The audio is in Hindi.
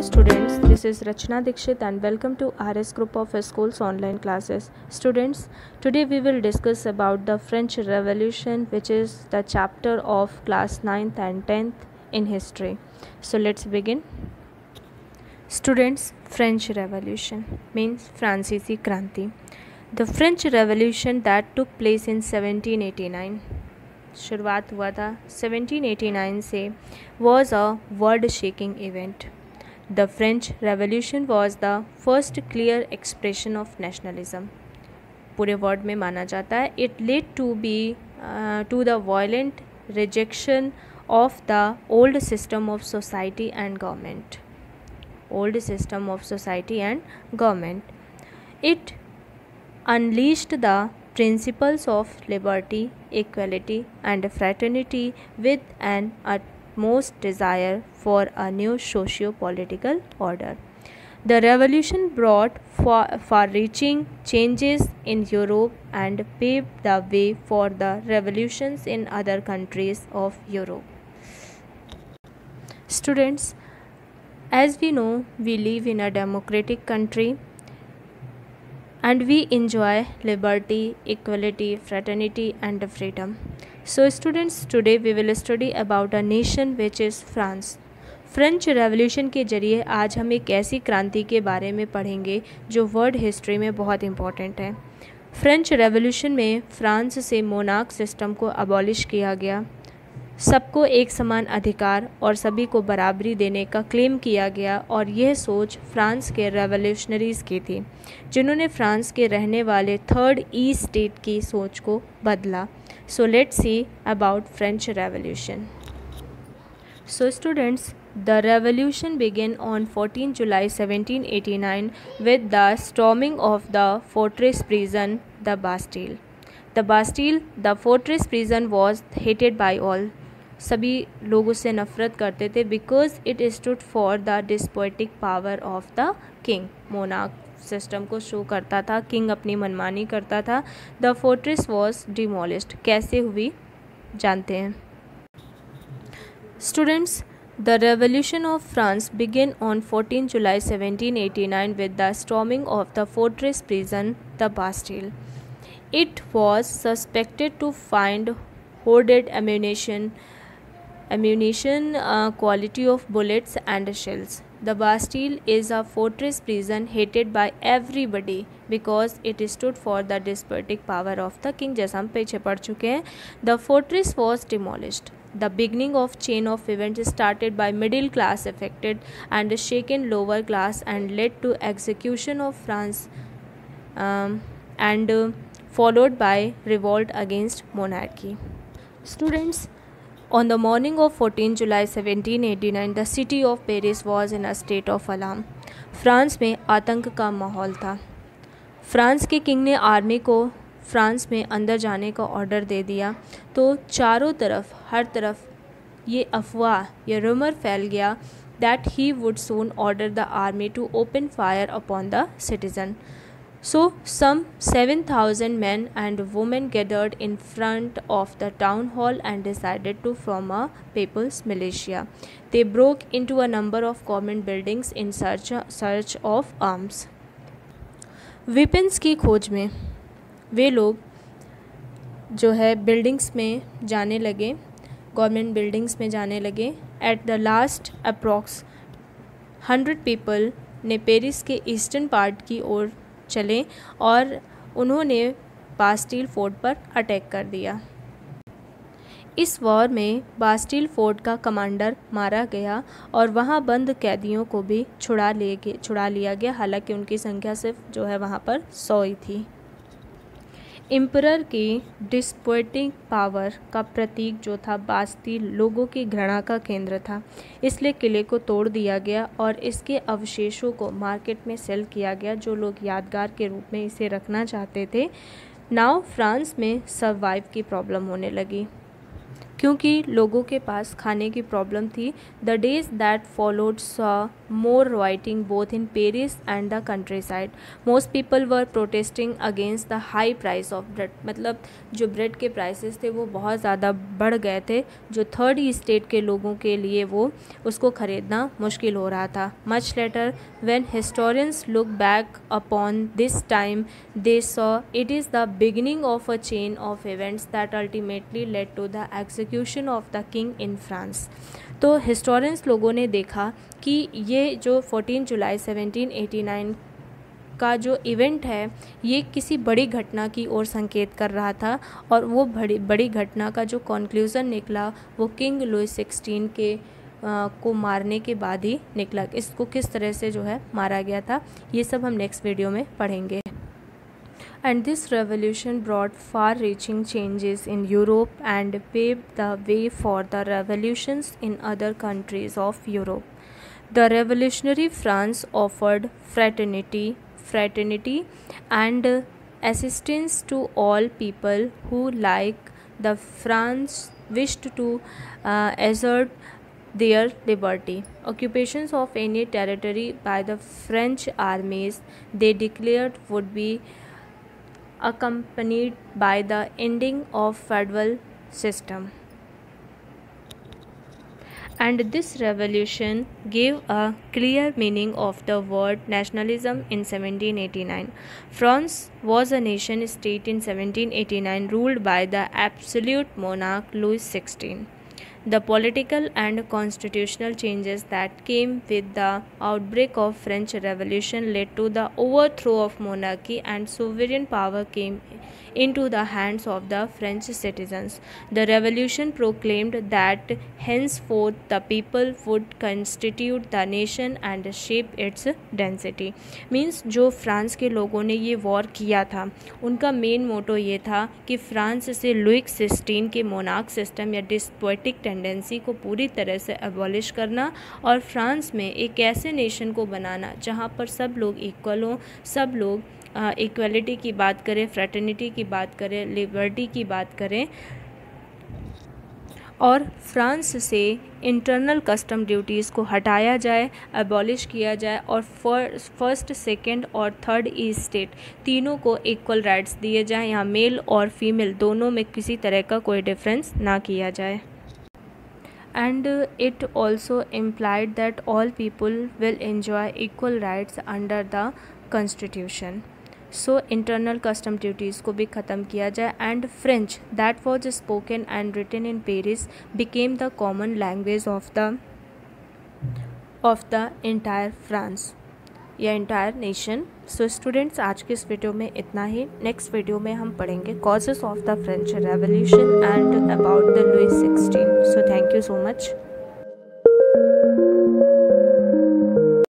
students, this is Rachna Dikshit and welcome to RS Group of Schools online classes. Students, today we will discuss about the French Revolution which is the chapter of class 9th and 10th in history. So let's begin. Students, French Revolution means Francisi Kranti. The French Revolution that took place in 1789 शुरुआत हुआ था 1789 से was a world shaking event the French revolution was the first clear expression of nationalism पूरे वर्ल्ड में माना जाता है it led to be to the violent rejection of the old system of society and government old system of society and government it unleashed the principles of liberty, equality, and fraternity with an utmost desire for a new socio political order. The revolution brought far reaching changes in Europe and paved the way for the revolutions in other countries of Europe. Students, as we know, we live in a democratic country and we enjoy liberty, equality, fraternity, and freedom. So, students, today we will study about a nation which is France. French revolution के ज़रिए आज हम एक ऐसी क्रांति के बारे में पढ़ेंगे जो वर्ल्ड हिस्ट्री में बहुत इंपॉर्टेंट है। फ्रेंच रेवोल्यूशन में फ्रांस से मोनाक सिस्टम को अबॉलिश किया गया। सबको एक समान अधिकार और सभी को बराबरी देने का क्लेम किया गया और यह सोच फ्रांस के रेवोल्यूशनरीज़ की थी जिन्होंने फ्रांस के रहने वाले थर्ड ई स्टेट की सोच को बदला। so let's see about french revolution so students the revolution began on 14 July 1789 with the storming of the fortress prison, the Bastille. The Bastille, the fortress prison, was hated by all सभी लोग उससे नफ़रत करते थे because it stood for the despotic power of the king Monank system को शो करता था किंग अपनी मनमानी करता था. द फोर्ट्रेस वॉज़ डिमोलिस्ड कैसे हुई? जानते हैं। Students the revolution of France begin on 14 July 1789 with the storming of the fortress prison the Bastille it was suspected to find hoarded ammunition ammunition uh, quality of bullets and shells. The Bastille is a fortress prison hated by everybody because it stood for the despotic power of the king जैसा हम पीछे पढ़ चुके हैं The fortress was demolished. The beginning of chain of events started by middle class affected and shaken lower class and led to execution of France um, and uh, followed by revolt against monarchy. Students, On the morning of 14 July 1789, the city of Paris was in a state of alarm. France में आतंक का माहौल था। फ्रांस के किंग ने आर्मी को फ्रांस में अंदर जाने का ऑर्डर दे दिया। तो चारों तरफ़ हर तरफ़ ये अफवाह ये रूमर फैल गया that he would soon order the army to open fire upon the citizen So, some 7,000 men and women gathered in front of the town hall and decided to form a people's militia. They broke into a number of government buildings in search, search of arms. Weapons की खोज में वे लोग जो है बिल्डिंग्स में जाने लगे गवर्नमेंट बिल्डिंग्स में जाने लगे at the last approx hundred people ने पेरिस के ईस्टर्न पार्ट की ओर चले और उन्होंने बास्टील फोर्ट पर अटैक कर दिया। इस वॉर में बास्टील फोर्ट का कमांडर मारा गया और वहाँ बंद कैदियों को भी छुड़ा ले छुड़ा लिया गया। हालाँकि उनकी संख्या सिर्फ़ जो है वहाँ पर सौ ही थी। इम्पर की डिस्पोटिंग पावर का प्रतीक जो था बास्ती लोगों की घृणा का केंद्र था। इसलिए किले को तोड़ दिया गया और इसके अवशेषों को मार्केट में सेल किया गया, जो लोग यादगार के रूप में इसे रखना चाहते थे। नाव फ्रांस में सर्वाइव की प्रॉब्लम होने लगी। क्योंकि लोगों के पास खाने की प्रॉब्लम थी, the days that followed saw rioting both in Paris and the countryside most people were protesting against the high price of bread मतलब जो ब्रेड के प्राइसेस थे वो बहुत ज़्यादा बढ़ गए थे। जो थर्ड स्टेट के लोगों के लिए वो उसको ख़रीदना मुश्किल हो रहा था। Much later when historians look back upon this time they saw it is the beginning of a chain of events that ultimately led to the execution of the king in France तो हिस्टोरियंस लोगों ने देखा कि ये जो 14 जुलाई 1789 का जो इवेंट है ये किसी बड़ी घटना की ओर संकेत कर रहा था और वो बड़ी बड़ी घटना का जो कंक्लूज़न निकला वो किंग लुइस सिक्सटीन के आ, को मारने के बाद ही निकला। इसको किस तरह से जो है मारा गया था ये सब हम नेक्स्ट वीडियो में पढ़ेंगे। And this revolution brought far reaching changes in Europe and paved the way for the revolutions in other countries of Europe. The revolutionary France offered fraternity, fraternity and assistance to all people who, like the France, wished to uh, assert their liberty. Occupations of any territory by the French armies they declared would be accompanied by the ending of feudal system. And this revolution gave a clear meaning of the word nationalism in 1789 france was a nation state in 1789 ruled by the absolute monarch louis xvi the political and constitutional changes that came with the outbreak of French Revolution led to the overthrow of monarchy and sovereign power came into the hands of the French citizens. The revolution proclaimed that henceforth the people would constitute the nation and shape its density. Means जो फ्रांस के लोगों ने ये वॉर किया था उनका मेन मोटो ये था कि फ्रांस से लुइक सिक्सटीन के मोनार्क सिस्टम या डिस्पोटिक टेंडेंसी को पूरी तरह से एबॉलिश करना और फ्रांस में एक ऐसे नेशन को बनाना जहाँ पर सब लोग इक्वल हों सब लोग इक्वलिटी की बात करें फ्रेटर्निटी की बात करें लिबर्टी की बात करें और फ्रांस से इंटरनल कस्टम ड्यूटीज़ को हटाया जाए अबॉलिश किया जाए और फ़र्स्ट सेकंड और थर्ड ई स्टेट तीनों को इक्वल राइट्स दिए जाएँ। यहाँ मेल और फीमेल दोनों में किसी तरह का कोई डिफरेंस ना किया जाए। Uh, it also implied that all people will enjoy equal rights under the constitution so internal custom duties को भी ख़त्म किया जाए and French that was spoken and written in Paris became the common language of the of the entire France या इंटायर नेशन सो स्टूडेंट्स आज के इस वीडियो में इतना ही. नेक्स्ट वीडियो में हम पढ़ेंगे causes of the French revolution and about the Louis sixteen so thank you so much